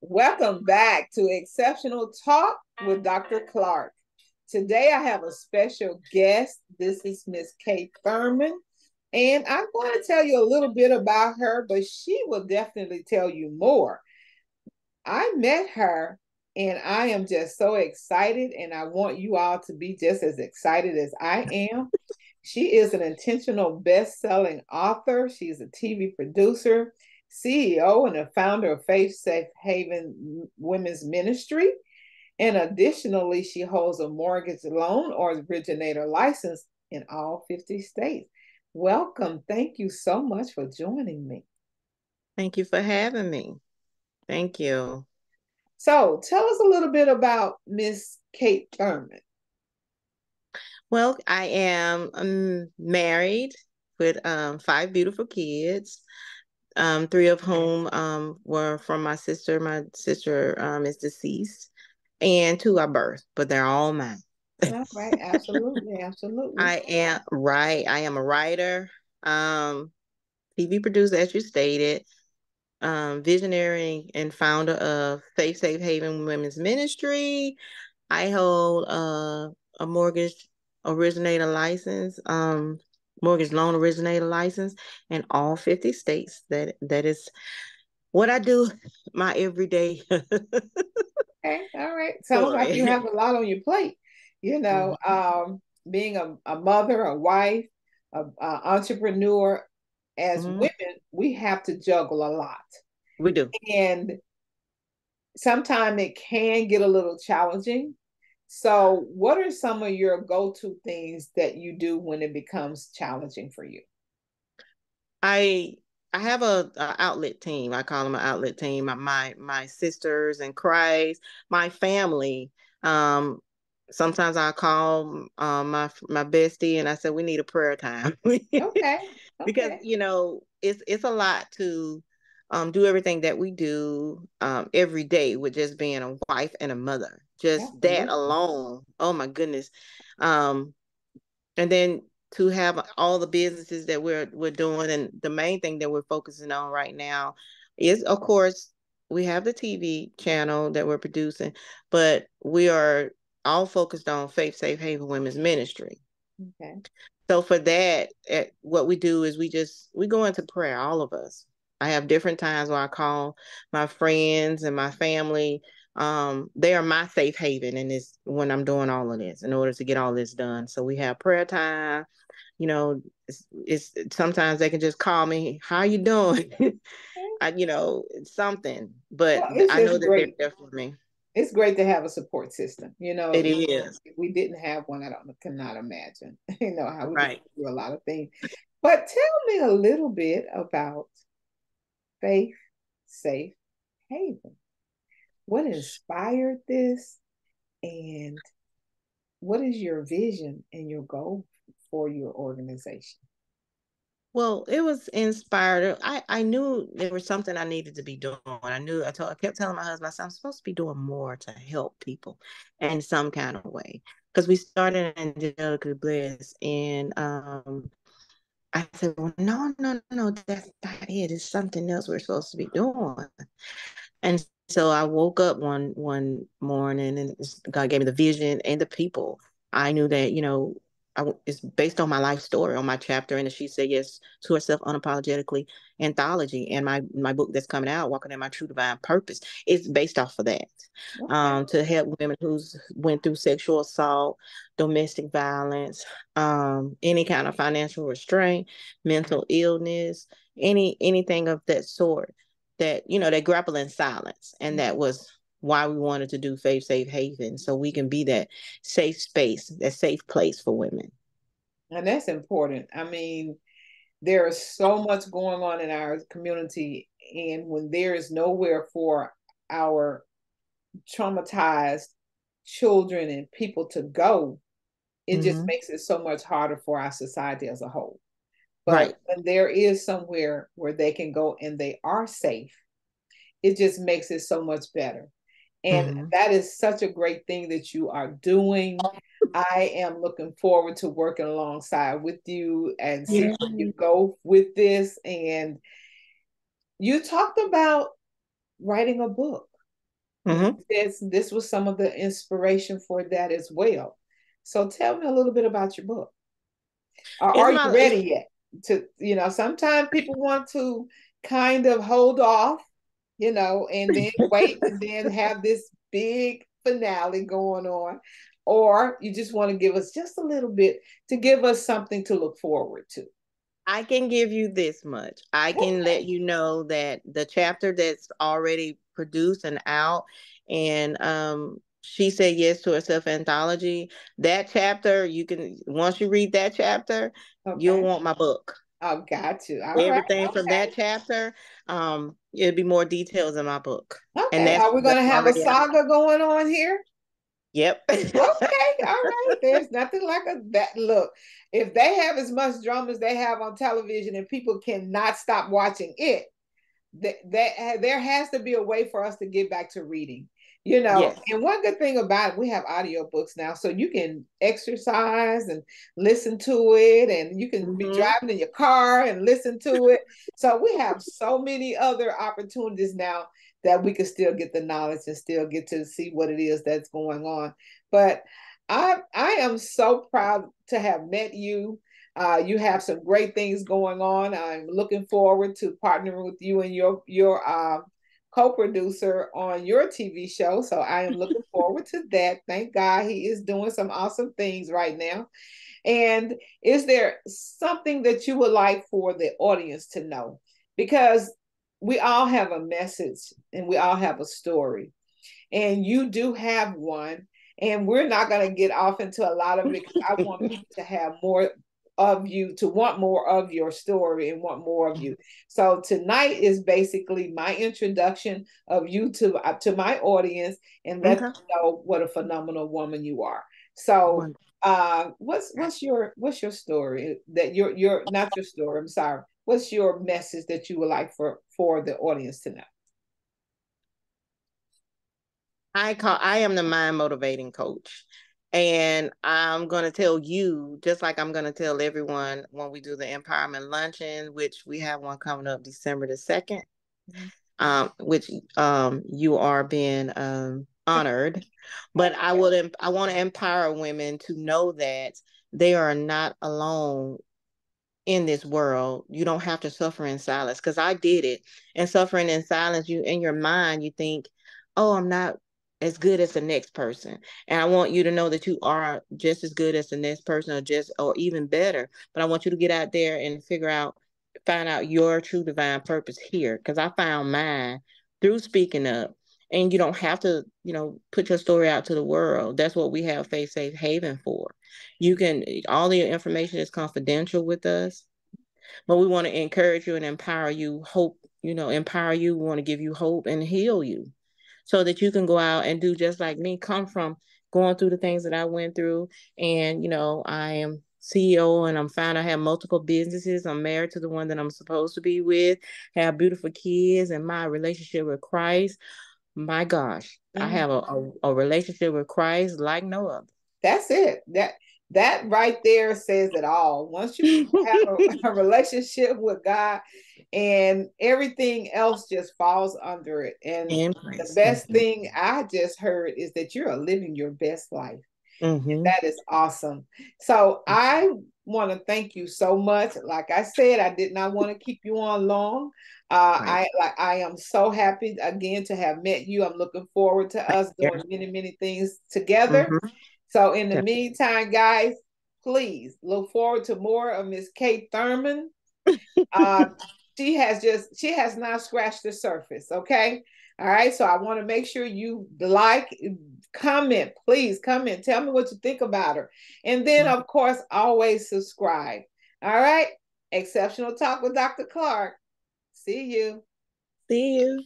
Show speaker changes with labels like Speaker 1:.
Speaker 1: Welcome back to Xceptional Talk with Dr. Clark. Today I have a special guest. This is Miss Kate Thurman. And I'm going to tell you a little bit about her, but she will definitely tell you more. I met her and I am just so excited, and I want you all to be just as excited as I am. She is an intentional best selling author, she's a TV producer, CEO, and a founder of Faith Safe Haven Women's Ministry. And additionally, she holds a mortgage loan or originator license in all 50 states. Welcome. Thank you so much for joining me.
Speaker 2: Thank you for having me. Thank you.
Speaker 1: So, tell us a little bit about Miss Kate Thurman.
Speaker 2: Well, I am um, married with um, five beautiful kids, um, three of whom um, were from my sister. My sister um, is deceased, and two I birthed, but they're all mine.
Speaker 1: All right, absolutely, absolutely.
Speaker 2: I am right. I am a writer, um, TV producer, as you stated, um, visionary and founder of Faith Safe Haven Women's Ministry. I hold uh, a mortgage originator license, um, mortgage loan originator license in all 50 states. That that is what I do my everyday.
Speaker 1: okay, all right. Sounds like you have a lot on your plate you know, mm-hmm. um, being a, a mother, a wife, a, a entrepreneur, as mm-hmm. women, we have to juggle a lot.
Speaker 2: We do.
Speaker 1: And sometimes it can get a little challenging. So, what are some of your go to things that you do when it becomes challenging for you?
Speaker 2: I I have a, a, outlet team. I call them an outlet team. My my sisters in Christ, my family. Um, sometimes I call um, my my bestie and I said we need a prayer time.
Speaker 1: okay. okay.
Speaker 2: Because you know it's it's a lot to um, do everything that we do um, every day with just being a wife and a mother. Just Absolutely. that alone. Oh my goodness. Um, and then to have all the businesses that we're we're doing and the main thing that we're focusing on right now is of course we have the TV channel that we're producing, but we are all focused on Faith Safe Haven Women's Ministry.
Speaker 1: Okay.
Speaker 2: So for that, at, what we do is we just we go into prayer, all of us. I have different times where I call my friends and my family. Um, they are my safe haven, and it's when I'm doing all of this in order to get all this done. So we have prayer time. You know, it's, it's sometimes they can just call me. How you doing? I, you know, something. But well, I know that great. they're there for me
Speaker 1: it's great to have a support system. You know,
Speaker 2: it is.
Speaker 1: If we didn't have one, I don't cannot imagine. You know how we right. do a lot of things. But tell me a little bit about Faith Safe Haven. What inspired this, and what is your vision and your goal for your organization?
Speaker 2: Well, it was inspired. I, I knew there was something I needed to be doing. I knew I told I kept telling my husband, I said, I'm supposed to be doing more to help people in some kind of way. Because we started in Bliss and um I said, Well, no, no, no, that's not it. It's something else we're supposed to be doing. And so I woke up one one morning and God gave me the vision and the people. I knew that, you know, I, it's based on my life story on my chapter and she said yes to herself unapologetically anthology and my my book that's coming out walking in my true divine purpose is based off of that okay. um, to help women who's went through sexual assault domestic violence um, any kind of financial restraint mental illness any anything of that sort that you know they grapple in silence and that was why we wanted to do Faith Safe Haven so we can be that safe space, that safe place for women.
Speaker 1: And that's important. I mean, there is so much going on in our community, and when there is nowhere for our traumatized children and people to go, it mm-hmm. just makes it so much harder for our society as a whole. But right. when there is somewhere where they can go and they are safe, it just makes it so much better. And mm-hmm. that is such a great thing that you are doing. I am looking forward to working alongside with you and see yeah. you go with this. And you talked about writing a book.
Speaker 2: Mm-hmm.
Speaker 1: This this was some of the inspiration for that as well. So tell me a little bit about your book. Are, are you ready yet? To you know, sometimes people want to kind of hold off, you know, and then wait and then have this big finale going on. Or you just want to give us just a little bit to give us something to look forward to.
Speaker 2: I can give you this much. I can okay. let you know that the chapter that's already produced and out and um she said yes to herself anthology that chapter you can once you read that chapter okay. you'll want my book
Speaker 1: oh got you
Speaker 2: All everything right. from okay. that chapter um it'll be more details in my book
Speaker 1: okay. and that's, are we gonna have a saga going on here
Speaker 2: Yep.
Speaker 1: okay, all right. There's nothing like a that look. If they have as much drama as they have on television and people cannot stop watching it, that, that there has to be a way for us to get back to reading you know yes. and one good thing about it we have audio books now so you can exercise and listen to it and you can mm-hmm. be driving in your car and listen to it so we have so many other opportunities now that we can still get the knowledge and still get to see what it is that's going on but i i am so proud to have met you uh, you have some great things going on. I'm looking forward to partnering with you and your your uh, co-producer on your TV show. So I am looking forward to that. Thank God he is doing some awesome things right now. And is there something that you would like for the audience to know? Because we all have a message and we all have a story. And you do have one. And we're not going to get off into a lot of it because I want people to have more of you to want more of your story and want more of you. So tonight is basically my introduction of you to uh, to my audience and let okay. them know what a phenomenal woman you are. So uh what's what's your what's your story that your your not your story, I'm sorry. What's your message that you would like for for the audience to know?
Speaker 2: I call I am the mind motivating coach. And I'm going to tell you, just like I'm going to tell everyone when we do the empowerment luncheon, which we have one coming up December the 2nd, mm-hmm. um, which um, you are being um, honored. But I would, I want to empower women to know that they are not alone in this world. You don't have to suffer in silence because I did it. And suffering in silence, you in your mind, you think, oh, I'm not as good as the next person. And I want you to know that you are just as good as the next person or just or even better. But I want you to get out there and figure out find out your true divine purpose here because I found mine through speaking up. And you don't have to, you know, put your story out to the world. That's what we have Faith Safe Haven for. You can all the information is confidential with us, but we want to encourage you and empower you, hope, you know, empower you, we want to give you hope and heal you so that you can go out and do just like me, come from going through the things that I went through. And, you know, I am CEO and I'm fine. I have multiple businesses. I'm married to the one that I'm supposed to be with, have beautiful kids, and my relationship with Christ. My gosh, mm-hmm. I have a, a, a relationship with Christ like no other.
Speaker 1: That's it. That that right there says it all. Once you have a, a, relationship with God, and everything else just falls under it. And the best thing I just heard is that you're living your best life. Mm-hmm. That is awesome. So I want to thank you so much. Like I said, I did not want to keep you on long. Uh, right. I like I am so happy again to have met you. I'm looking forward to us doing many many things together. Mm-hmm. So in the meantime, guys, please look forward to more of Miss Kate Thurman. Uh, she has just she has not scratched the surface okay? All right so i want to make sure you like comment please comment tell me what you think about her. And then mm-hmm. of course always subscribe all right? Xceptional talk with dr clark. See you.
Speaker 2: See you